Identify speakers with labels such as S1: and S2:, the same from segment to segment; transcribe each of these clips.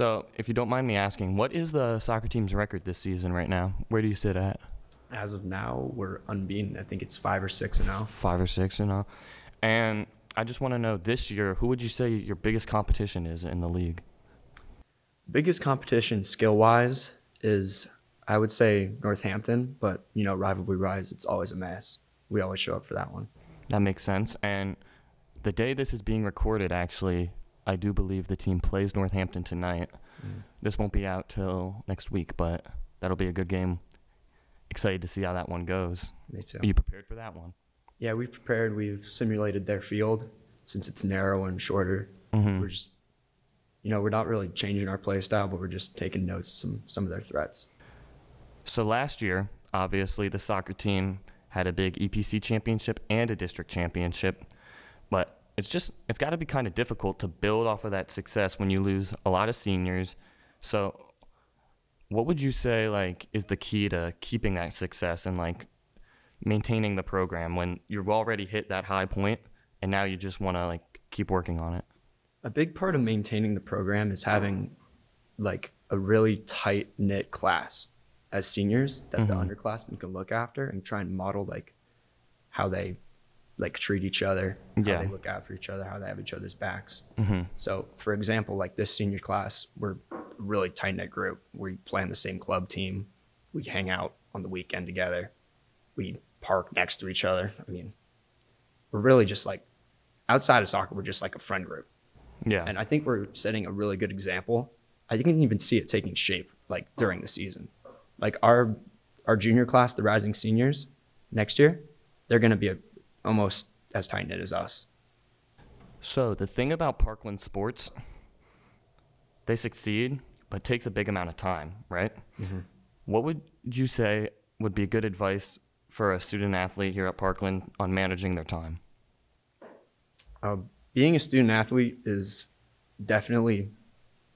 S1: So, if you don't mind me asking, what is the soccer team's record this season right now? Where do you sit at?
S2: As of now, we're unbeaten. I think it's five or six and now.
S1: Five or six and all. And I just want to know this year, who would you say your biggest competition is in the league?
S2: Biggest competition skill wise is I would say Northampton, but you know, rivalry rise, it's always a mess. We always show up for that one.
S1: That makes sense. And the day this is being recorded, actually, I do believe the team plays Northampton tonight.
S2: Mm.
S1: This won't be out till next week, but that'll be a good game. Excited to see how that one goes.
S2: Me too.
S1: Are you prepared for that one?
S2: Yeah, we've prepared. We've simulated their field since it's narrow and shorter.
S1: Mhm.
S2: We're just, you know, we're not really changing our play style, but we're just taking notes of some some of their threats.
S1: So last year, obviously, the soccer team had a big EPC championship and a district championship, but it's just it's got to be kind of difficult to build off of that success when you lose a lot of seniors. So, what would you say like is the key to keeping that success and like maintaining the program when you've already hit that high point and now you just want to like keep working on it?
S2: A big part of maintaining the program is having like a really tight knit class as seniors that the
S1: Mhm.
S2: underclassmen can look after and try and model like how they like treat each other, how
S1: Yeah.
S2: they look out for each other, how they have each other's backs.
S1: hmm
S2: So, for example, like this senior class, we're a really tight knit group. We play on the same club team. We hang out on the weekend together. We park next to each other. I mean, we're really just like outside of soccer, we're just like a friend group.
S1: Yeah.
S2: And I think we're setting a really good example. I think you can even see it taking shape like during the season. Like our our junior class, the rising seniors, next year, they're going to be a, almost as tight knit as us.
S1: So the thing about Parkland sports, they succeed, but it takes a big amount of time, right? What would you say would be good advice for a student athlete here at Parkland on managing their time?
S2: uh, being a student athlete is definitely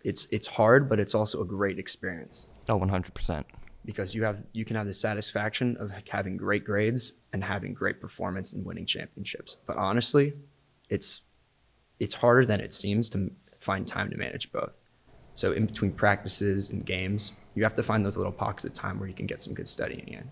S2: it's it's hard but it's also a great experience
S1: Oh, 100%.
S2: Because you have you can have the satisfaction of having great grades and having great performance and winning championships. But honestly it's it's harder than it seems to find time to manage both. So in between practices and games you have to find those little pockets of time where you can get some good studying in